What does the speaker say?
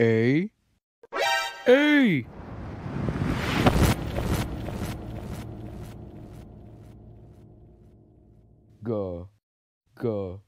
A, A, go, go.